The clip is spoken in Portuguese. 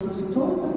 toda